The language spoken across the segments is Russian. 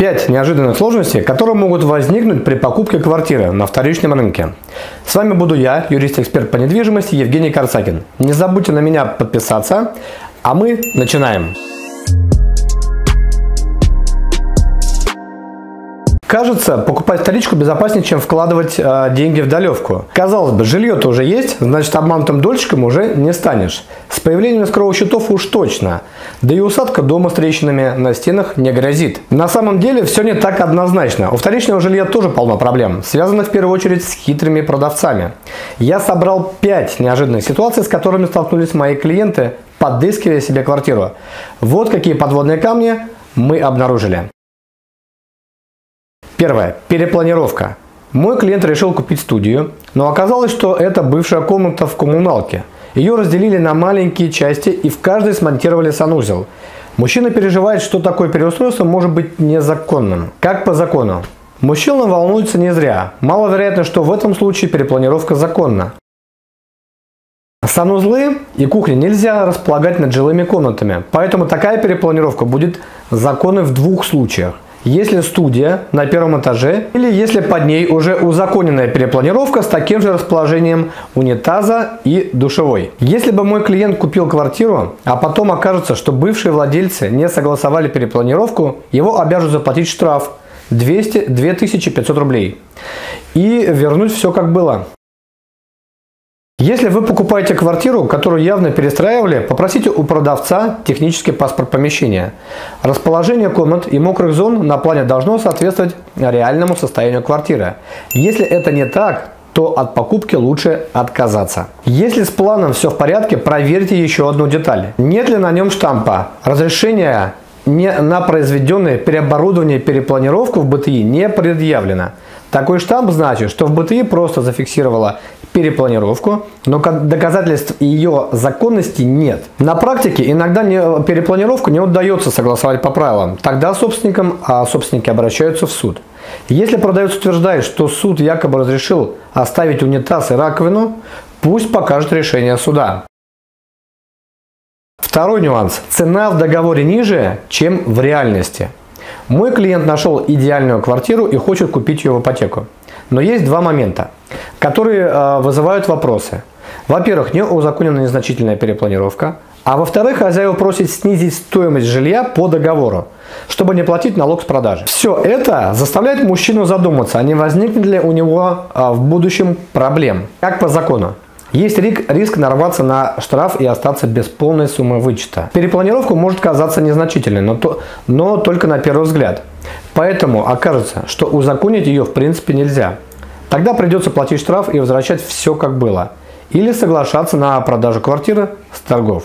5 неожиданных сложностей, которые могут возникнуть при покупке квартиры на вторичном рынке. С вами буду я, юрист-эксперт по недвижимости Евгений Корсакин. Не забудьте на меня подписаться, а мы начинаем. Кажется, покупать вторичку безопаснее, чем вкладывать э, деньги в долевку. Казалось бы, жилье-то уже есть, значит обманутым дольщиком уже не станешь. С появлением скровых счетов уж точно. Да и усадка дома с трещинами на стенах не грозит. На самом деле все не так однозначно. У вторичного жилья тоже полно проблем, связанных в первую очередь с хитрыми продавцами. Я собрал 5 неожиданных ситуаций, с которыми столкнулись мои клиенты, подыскивая себе квартиру. Вот какие подводные камни мы обнаружили. Первое. Перепланировка. Мой клиент решил купить студию, но оказалось, что это бывшая комната в коммуналке. Ее разделили на маленькие части и в каждой смонтировали санузел. Мужчина переживает, что такое переустройство может быть незаконным. Как по закону? Мужчина волнуется не зря. Маловероятно, что в этом случае перепланировка законна. Санузлы и кухни нельзя располагать над жилыми комнатами, поэтому такая перепланировка будет законной в двух случаях – если студия на первом этаже или если под ней уже узаконенная перепланировка с таким же расположением унитаза и душевой. Если бы мой клиент купил квартиру, а потом окажется, что бывшие владельцы не согласовали перепланировку, его обяжут заплатить штраф 200 2500 рублей и вернуть все как было. Если вы покупаете квартиру, которую явно перестраивали, попросите у продавца технический паспорт помещения. Расположение комнат и мокрых зон на плане должно соответствовать реальному состоянию квартиры. Если это не так, то от покупки лучше отказаться. Если с планом все в порядке, проверьте еще одну деталь. Нет ли на нем штампа разрешения не на произведенное переоборудование перепланировку в БТИ не предъявлено. Такой штамп значит, что в БТИ просто зафиксировала перепланировку, но доказательств ее законности нет. На практике иногда не, перепланировку не удается согласовать по правилам. Тогда собственникам, а собственники обращаются в суд. Если продавец утверждает, что суд якобы разрешил оставить унитаз и раковину, пусть покажет решение суда. Второй нюанс. Цена в договоре ниже, чем в реальности. Мой клиент нашел идеальную квартиру и хочет купить ее в ипотеку. Но есть два момента, которые э, вызывают вопросы. Во-первых, не узаконена незначительная перепланировка, а во-вторых, хозяева просит снизить стоимость жилья по договору, чтобы не платить налог с продажи. Все это заставляет мужчину задуматься, а не возникнет ли у него э, в будущем проблем. Как по закону. Есть риск нарваться на штраф и остаться без полной суммы вычета. Перепланировка может казаться незначительной, но, то, но только на первый взгляд. Поэтому окажется, что узаконить ее в принципе нельзя. Тогда придется платить штраф и возвращать все как было. Или соглашаться на продажу квартиры с торгов.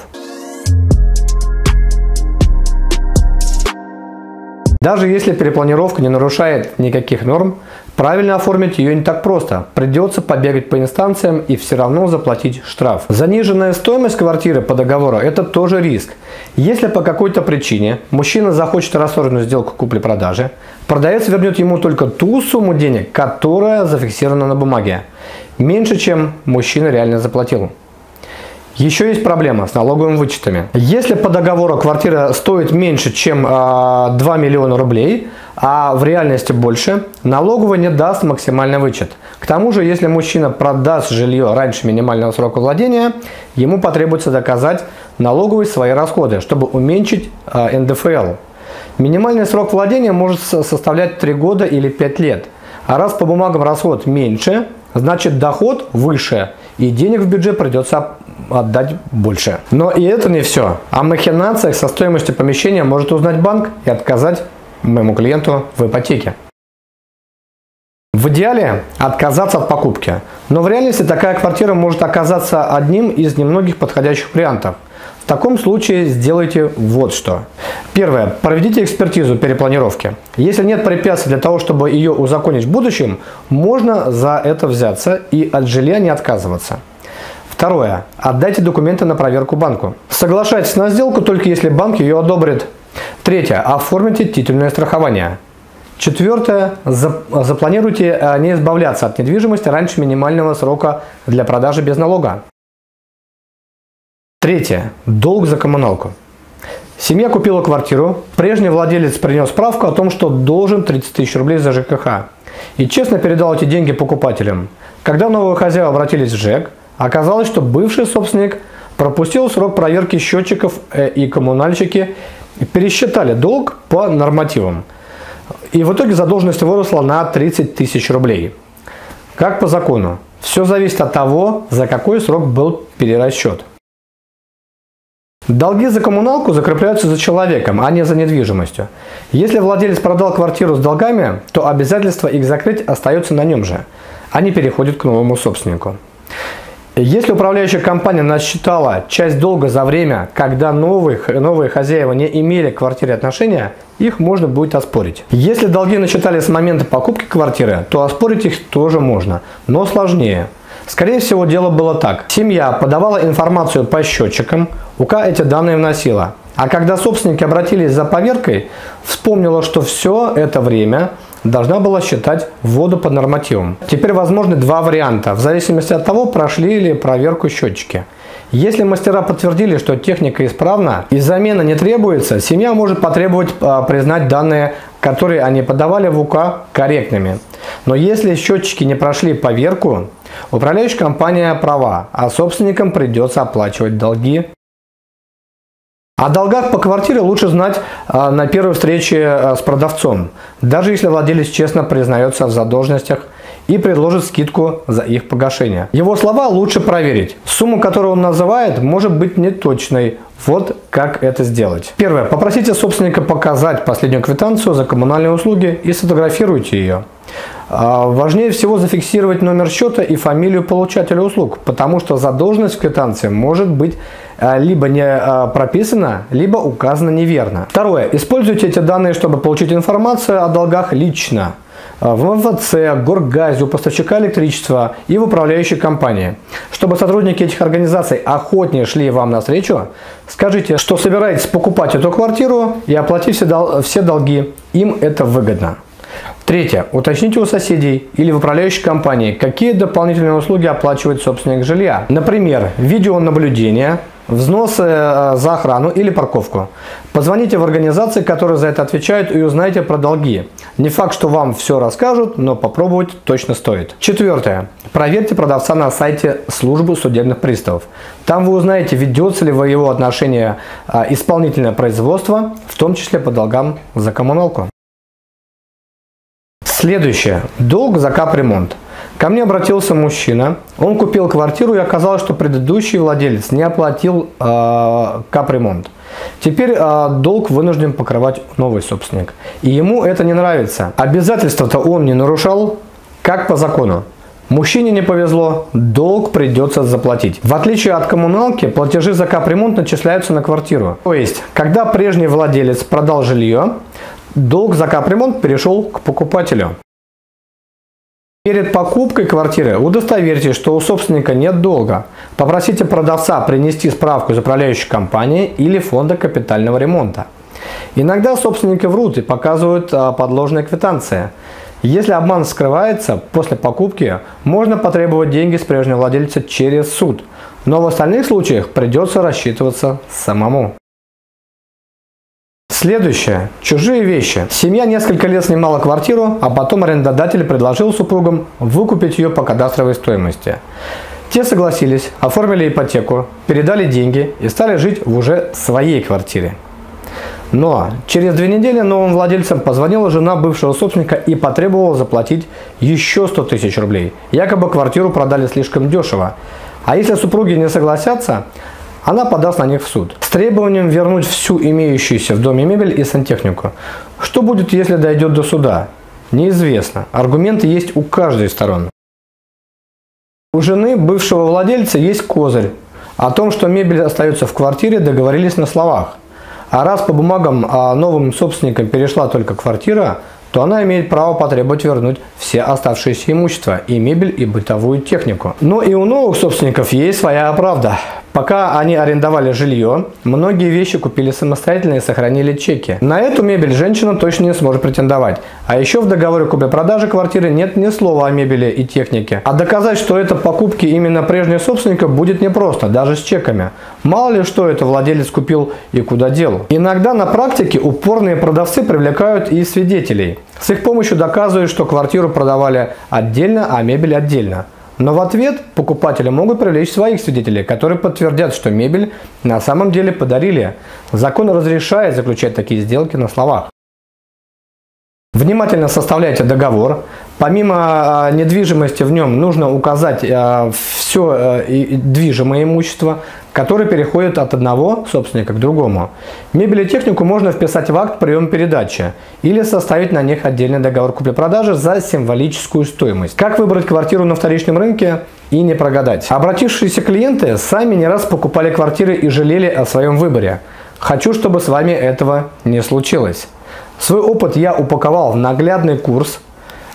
Даже если перепланировка не нарушает никаких норм, правильно оформить ее не так просто. Придется побегать по инстанциям и все равно заплатить штраф. Заниженная стоимость квартиры по договору – это тоже риск. Если по какой-то причине мужчина захочет расторгнуть сделку купли-продажи, продавец вернет ему только ту сумму денег, которая зафиксирована на бумаге. Меньше, чем мужчина реально заплатил. Еще есть проблема с налоговыми вычетами. Если по договору квартира стоит меньше, чем э, а, 2 миллиона рублей, а в реальности больше, налоговая не даст максимальный вычет. К тому же, если мужчина продаст жилье раньше минимального срока владения, ему потребуется доказать налоговые свои расходы, чтобы уменьшить э, НДФЛ. Минимальный срок владения может составлять 3 года или 5 лет. А раз по бумагам расход меньше, значит доход выше, и денег в бюджет придется отдать больше. Но и это не все. О махинациях со стоимостью помещения может узнать банк и отказать моему клиенту в ипотеке. В идеале отказаться от покупки, но в реальности такая квартира может оказаться одним из немногих подходящих вариантов. В таком случае сделайте вот что. Первое. Проведите экспертизу перепланировки. Если нет препятствий для того, чтобы ее узаконить в будущем, можно за это взяться и от жилья не отказываться. Второе. Отдайте документы на проверку банку. Соглашайтесь на сделку только если банк ее одобрит. Третье. Оформите титульное страхование. Четвертое. Запланируйте э, не избавляться от недвижимости раньше минимального срока для продажи без налога. Третье. Долг за коммуналку. Семья купила квартиру, прежний владелец принес справку о том, что должен 30 тысяч рублей за ЖКХ. И честно передал эти деньги покупателям. Когда новые хозяева обратились в ЖЭК, оказалось, что бывший собственник пропустил срок проверки счетчиков э, и коммунальщики пересчитали долг по нормативам. И в итоге задолженность выросла на 30 тысяч рублей. Как по закону. Все зависит от того, за какой срок был перерасчет. Долги за коммуналку закрепляются за человеком, а не за недвижимостью. Если владелец продал квартиру с долгами, то обязательство их закрыть остается на нем же. Они переходят к новому собственнику. Если управляющая компания насчитала часть долга за время, когда новые, новые хозяева не имели к квартире отношения, их можно будет оспорить. Если долги насчитали с момента покупки квартиры, то оспорить их тоже можно, но сложнее. Скорее всего, дело было так. Семья подавала информацию по счетчикам, УК эти данные вносила. А когда собственники обратились за поверкой, вспомнила, что все это время должна была считать воду под нормативом. Теперь возможны два варианта, в зависимости от того, прошли ли проверку счетчики. Если мастера подтвердили, что техника исправна и замена не требуется, семья может потребовать а, признать данные, которые они подавали в УК, корректными. Но если счетчики не прошли поверку, управляющая компания права, а собственникам придется оплачивать долги. О долгах по квартире лучше знать а, на первой встрече а, с продавцом, даже если владелец честно признается в задолженностях и предложит скидку за их погашение. Его слова лучше проверить. Сумма, которую он называет, может быть неточной. Вот как это сделать. Первое. Попросите собственника показать последнюю квитанцию за коммунальные услуги и сфотографируйте ее. А, важнее всего зафиксировать номер счета и фамилию получателя услуг, потому что задолженность в квитанции может быть а, либо не а, прописана, либо указана неверно. Второе. Используйте эти данные, чтобы получить информацию о долгах лично в МВЦ, Горгазе, поставщика электричества и в управляющей компании. Чтобы сотрудники этих организаций охотнее шли вам навстречу, скажите, что собираетесь покупать эту квартиру и оплатить все долги. Им это выгодно. Третье. Уточните у соседей или в управляющей компании, какие дополнительные услуги оплачивает собственник жилья. Например, видеонаблюдение, взносы э, за охрану или парковку. Позвоните в организации, которые за это отвечают и узнайте про долги. Не факт, что вам все расскажут, но попробовать точно стоит. Четвертое. Проверьте продавца на сайте службы судебных приставов. Там вы узнаете, ведется ли в его отношении э, исполнительное производство, в том числе по долгам за коммуналку. Следующее. Долг за капремонт. Ко мне обратился мужчина, он купил квартиру и оказалось, что предыдущий владелец не оплатил э, капремонт. Теперь э, долг вынужден покрывать новый собственник. И ему это не нравится. Обязательства-то он не нарушал, как по закону. Мужчине не повезло, долг придется заплатить. В отличие от коммуналки, платежи за капремонт начисляются на квартиру. То есть, когда прежний владелец продал жилье, долг за капремонт перешел к покупателю. Перед покупкой квартиры удостоверьтесь, что у собственника нет долга. Попросите продавца принести справку из управляющей компании или фонда капитального ремонта. Иногда собственники врут и показывают а, подложные квитанции. Если обман скрывается, после покупки можно потребовать деньги с прежнего владельца через суд, но в остальных случаях придется рассчитываться самому. Следующее. Чужие вещи. Семья несколько лет снимала квартиру, а потом арендодатель предложил супругам выкупить ее по кадастровой стоимости. Те согласились, оформили ипотеку, передали деньги и стали жить в уже своей квартире. Но через две недели новым владельцам позвонила жена бывшего собственника и потребовала заплатить еще 100 тысяч рублей. Якобы квартиру продали слишком дешево. А если супруги не согласятся, она подаст на них в суд с требованием вернуть всю имеющуюся в доме мебель и сантехнику. Что будет, если дойдет до суда? Неизвестно. Аргументы есть у каждой сторон. У жены бывшего владельца есть козырь. О том, что мебель остается в квартире, договорились на словах. А раз по бумагам а новым собственникам перешла только квартира, то она имеет право потребовать вернуть все оставшиеся имущества, и мебель, и бытовую технику. Но и у новых собственников есть своя правда. Пока они арендовали жилье, многие вещи купили самостоятельно и сохранили чеки. На эту мебель женщина точно не сможет претендовать. А еще в договоре купли-продажи квартиры нет ни слова о мебели и технике. А доказать, что это покупки именно прежнего собственника будет непросто, даже с чеками. Мало ли что это владелец купил и куда дел. Иногда на практике упорные продавцы привлекают и свидетелей. С их помощью доказывают, что квартиру продавали отдельно, а мебель отдельно. Но в ответ покупатели могут привлечь своих свидетелей, которые подтвердят, что мебель на самом деле подарили. Закон разрешает заключать такие сделки на словах. Внимательно составляйте договор. Помимо а, недвижимости в нем нужно указать а, все а, движимое имущество, которое переходит от одного собственника к другому. Мебель и технику можно вписать в акт приема передачи или составить на них отдельный договор купли-продажи за символическую стоимость. Как выбрать квартиру на вторичном рынке и не прогадать? Обратившиеся клиенты сами не раз покупали квартиры и жалели о своем выборе. Хочу, чтобы с вами этого не случилось. Свой опыт я упаковал в наглядный курс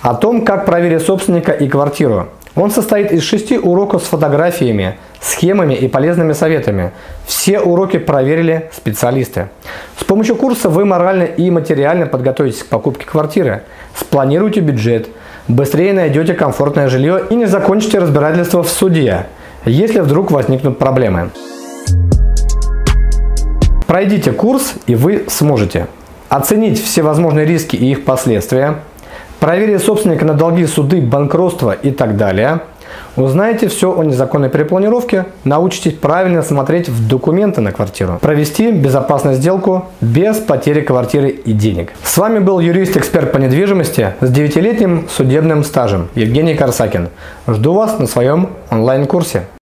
о том, как проверить собственника и квартиру. Он состоит из шести уроков с фотографиями, схемами и полезными советами. Все уроки проверили специалисты. С помощью курса вы морально и материально подготовитесь к покупке квартиры, спланируйте бюджет, быстрее найдете комфортное жилье и не закончите разбирательство в суде, если вдруг возникнут проблемы. Пройдите курс и вы сможете оценить все возможные риски и их последствия, проверить собственника на долги, суды, банкротство и так далее. Узнаете все о незаконной перепланировке, научитесь правильно смотреть в документы на квартиру, провести безопасную сделку без потери квартиры и денег. С вами был юрист-эксперт по недвижимости с 9-летним судебным стажем Евгений Корсакин. Жду вас на своем онлайн-курсе.